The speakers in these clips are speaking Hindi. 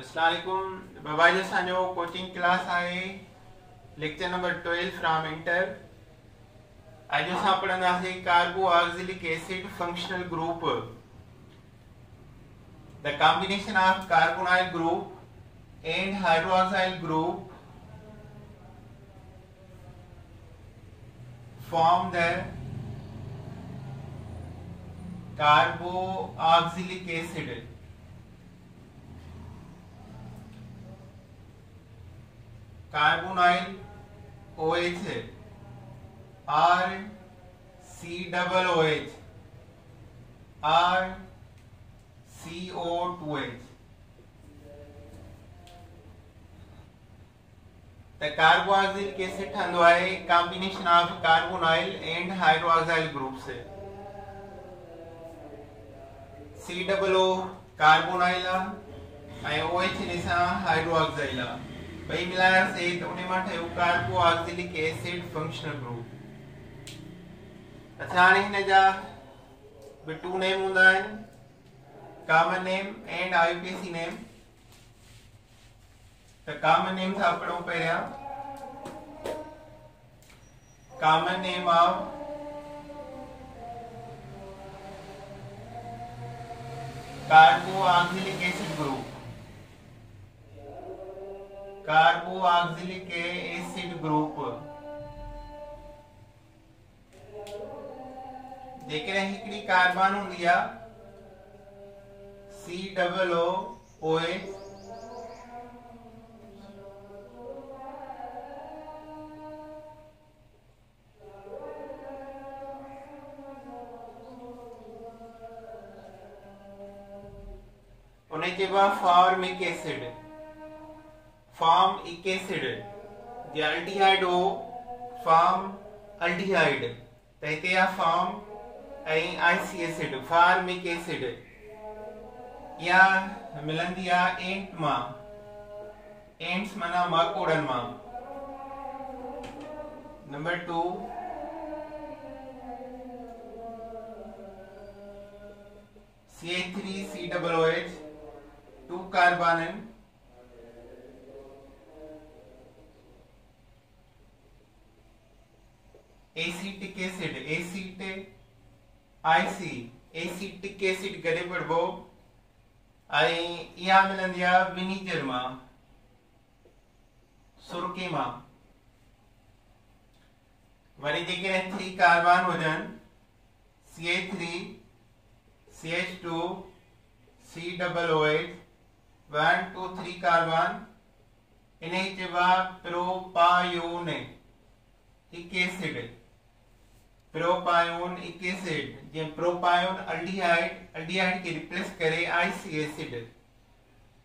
असलाकुम बाबा जी असांजो कोचिंग क्लास आहे लेक्चर नंबर 12 फ्रॉम इंटर अॼु असां पढ़ंदासीं carboxylic acid functional group the combination of carbonyl group and hydroxyl group form the carboxylic acid. Carbonyl O H है R C double O H R C O two H The acid ठहंदो आहे combination of carbonyl and hydroxyl group से। सी डबल ओ कार्बोनाइल ऐं OH हिन सां ॿई मिलायासीं त उन माँ ठहियो कार्बोक्सिलिक एसिड फंक्शनल ग्रुप अच्छा हाणे हिन जा बि टू नेम हूंदा आहिनि common name and IPC name. त कॉमन नेम सां पढ़ूं पहिरियाँ common name of carboxylic acid group carboxylic acid group. जेकॾहिं हिकिड़ी कार्बन हूंदी आहे सी डबल ओ ओ उन चइबो आहे formic acid form acid. The aldehyde O, form aldehyde. त फॉर्म ऐं आइसी एसिड फार्मिक एसिड मिलंदी आहे एंट माँ. एंट्स माना माकोड़नि माँ. Number two C H three C double O H two carbon आहिनि acetic acid acid ic acetic acid गॾे पढ़बो ऐं इहा मिलंदी आहे विनीगर माँ, सुर्के माँ। वरी जेकॾहिं थ्री कार्बन हुजनि C H three C H two C double O H one two three carbon इन चइबो आहे प्रोपायोन हिकु एसिड प्रोपायोन एक एसिड जे प्रोपायोन अल्डिहाइड अल्डिहाइड के रिप्लेस करे आईसी एसिड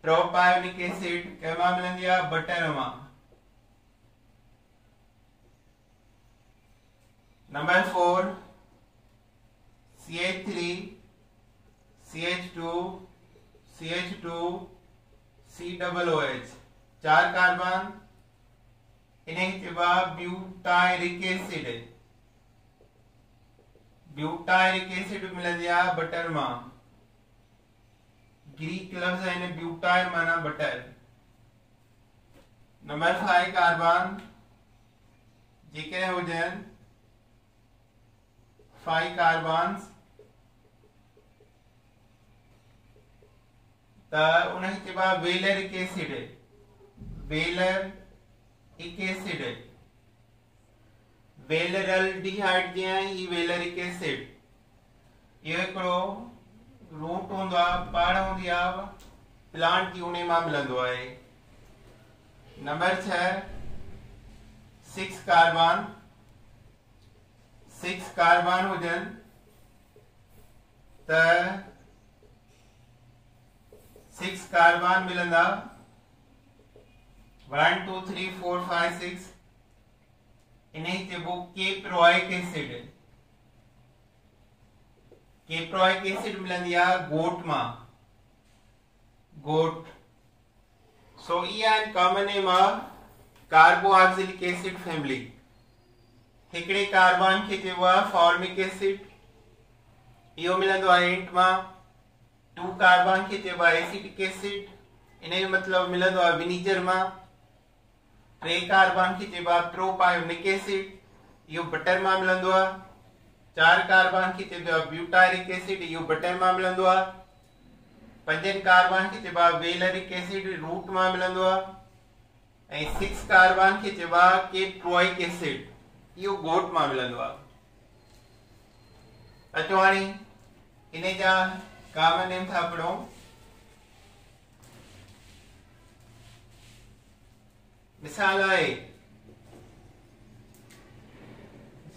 प्रोपायोनिक एसिड केमा मिलंदी आहे बटर माँ number four C H three C H two C H two C double O H चार कार्बन इन्हें चइबो आहे butyric acid butyric acid butter माँ। ग्रीक लफ़्ज़ आहिनि ब्यूटायर माना बटर। नंबर फाइव कार्बन जेकॾहिं हुजनि फाइव कार्बन्स त उनखे चइबो आहे valeric acid valeric acid valeraldehyde जी आहे ही वेलरिक एसिड। इहो हिकिड़ो रूट हूंदो आहे पाण हूंदी आहे प्लांट जी उन माँ मिलंदो आहे नंबर छह सिक्स कार्बन सिक्स कार्बन हुजनि त सिक्स कार्बन मिलंदा। One two three four five six इन्हें चइबो केप्रोइक एसिड। केप्रोइक एसिड मिलंदी आहे गोट माँ। गोट। सो इहा आहिनि common name of carboxylic acid family हिकिड़े कार्बन चइबो आहे फॉर्मिक एसिड इहो मिलंदो आहे एंट माँ। टू कार्बन चइबो आहे एसिटिक एसिड इन जो मतिलबु मिलंदो आहे विनीजर माँ। टे कार्बन खींचे प्रोपायोनिक एसिड इहो बटर माँ मिलंदो आहे चार कार्बन खींचे ब्यूटारिक एसिड इहो बटर माँ मिलंदो आहे पंजनि कार्बन खे चइबो आहे वेलरिक एसिड रूट माँ मिलंदो आहे ऐं सिक्स कार्बन खे चइबो आहे केप्रोइक एसिड इहो गोट माँ मिलंदो आहे अचो हाणे इन जा कॉमन नेम था पढ़ूं मिसाल आहे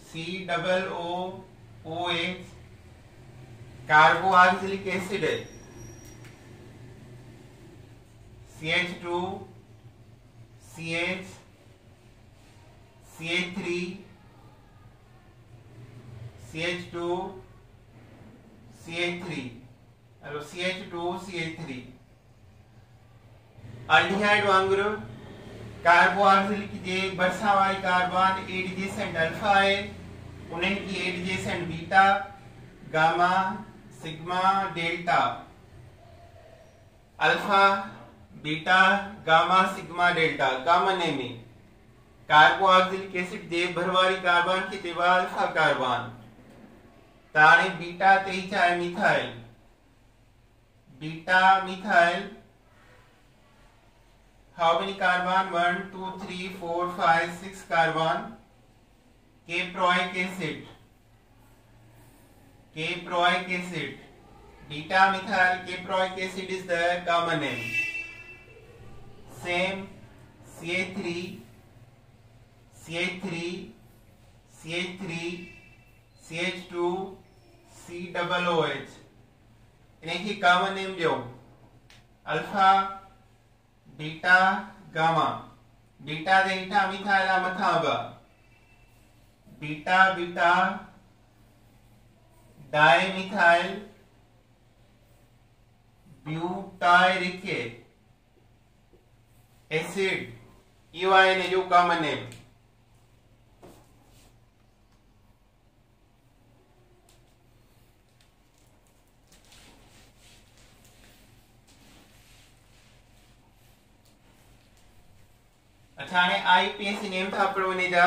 C double O O H carboxylic acid है। CH2 CH CH3 CH2 CH3 hello CH2 CH3 aldehyde वांगुरु। कार्बोक्सिलिक जे भरिसां वारी कार्बन एडजेसेंट अल्फ़ा आहे उन्हनि की adjacent beta gamma sigma delta alpha beta gamma sigma delta name में कार्बोक्सिलिक एसिड जे भरवारी कार्बन की देवा अल्फ़ा कार्बन ताणे बीटा ते छा methyl. Beta methyl how many carbon 1 2 3 4 5 6 carbon caproic acid caproic acid beta methyl caproic acid is the common name same CH3 CH3 CH3 CH2 C double OH इनकी कॉमन नेम जो alpha beta gamma beta delta methyl मथा beta beta dimethyl butyric acid. EYN जो कॉमन common खाने आई पी सी नेम था प्रवनी दा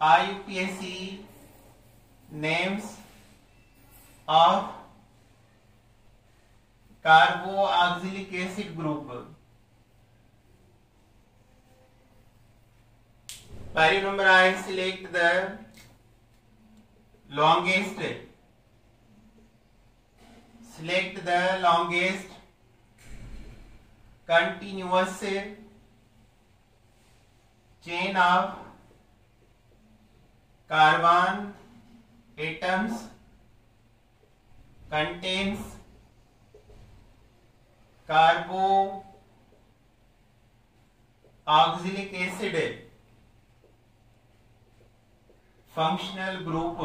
IPSC names of carboxylic acid group. पहले नंबर आए select the longest select the longest continuous से chain of carbon atoms contains carboxylic acid functional group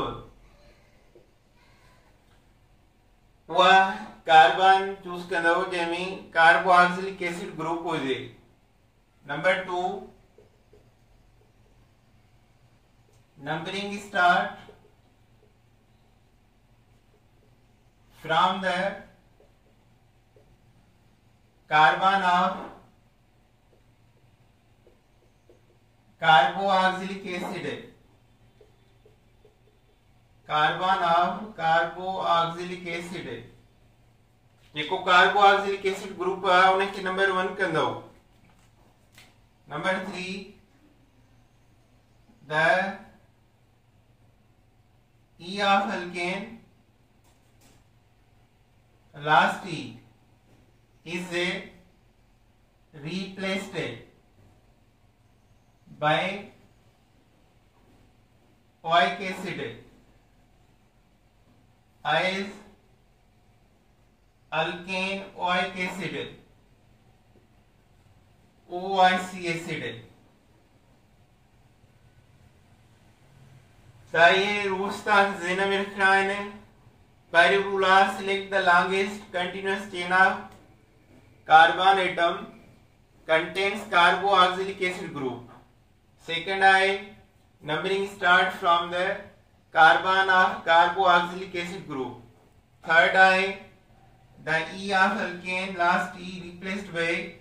वह कार्बन चूज़ करना हो जेमी कार्बोक्सिलिक एसिड ग्रुप हो जे number two numbering start from the carbon of carboxylic acid है कार्बन ऑफ़ कार्बोक्सिलिक एसिड। जेको कार्बोक्सिलिक एसिड ग्रुप उनखे नंबर वन कंदो number three the E of alkane last E is a replaced by oic acid as alkane oic acid OIC acid तो ये रूल्स तक जेना में रखना है पहले rule are select the longest continuous chain of carbon atom contains carboxylic acid group. Second I, numbering start from the carbon of carboxylic acid group. Third I, the E of alkane last E replaced by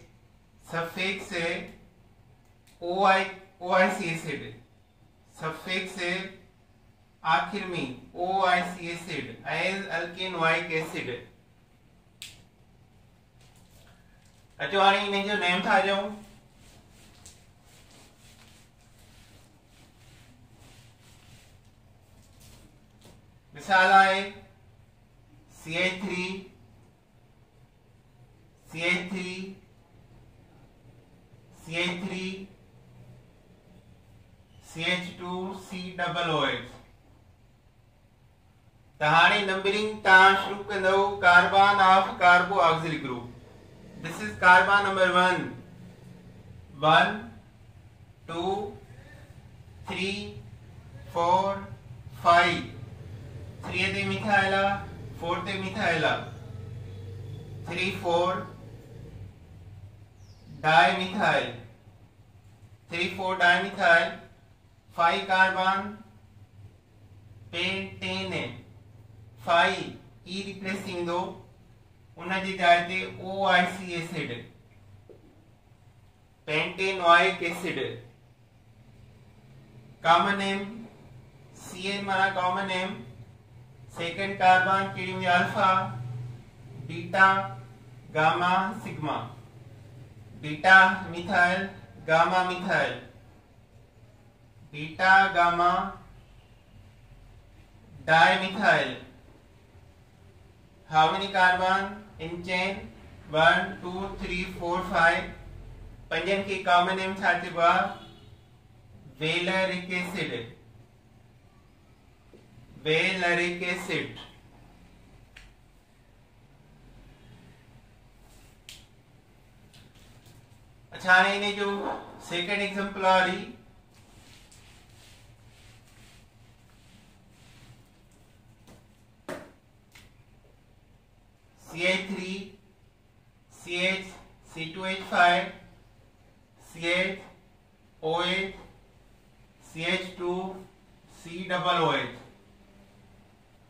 suffix OI OIC acid suffix आखिर में OIC acid as alkanoic acid अचो हाणे हिन जो नेम था ॾियूं मिसाल आहे CH3 CH3 CH3 CH2 C double OH त हाणे नंबरिंग तव्हां शुरू कंदव carbon of carboxylic group this is carbon number 1 1 2 3 4 5 three ते मिथाइला फोर ते मिथाइला three four dimethyl three four dimethyl five carbon pentane five e replacing दो उन जी जाइ ते O I C acid pentanoic acid common name सी एन माना common name second carbon killing alpha beta gamma sigma beta methyl gamma methyl beta gamma dimethyl how many carbon in chain 1 2 3 4 5 पंजन की कॉमन नेम छा चइबो आहे वेलरिक एसिड वेलरिक एसिड अच्छा ने जो सेकंड एग्जांपल आ रही। C H three C H C two H five two C double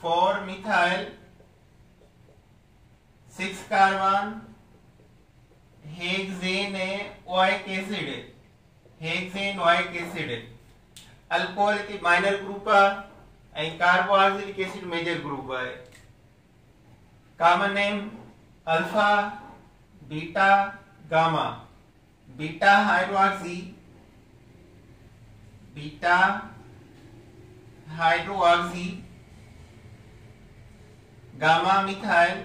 4 methyl 6 carbon hexane oic acid hexane oic acid alcohol की माइनर ग्रुप ऐं कार्बोक्सिलिक एसिड मेजर ग्रुप आहे common name alpha beta gamma beta hydroxy beta hydroxy gamma methyl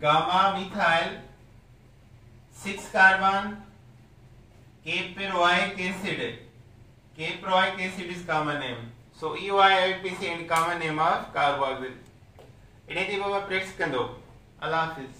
gamma methyl 6 carbon caproic acid caproic acid is common name so EYIPC and common name of carboxyl इन्हें ती बाबा प्रेक्टिस कंदो अल्लाह हाफिज़